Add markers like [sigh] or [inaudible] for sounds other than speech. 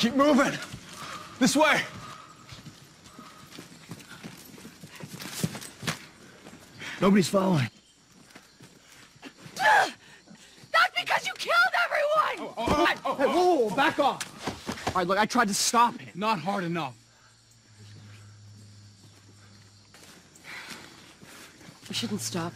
Keep moving. This way. Nobody's following. [gasps] That's because you killed everyone! Oh, oh, oh, hey, whoa, whoa, back off. All right, look, I tried to stop it. Not hard enough. We shouldn't stop.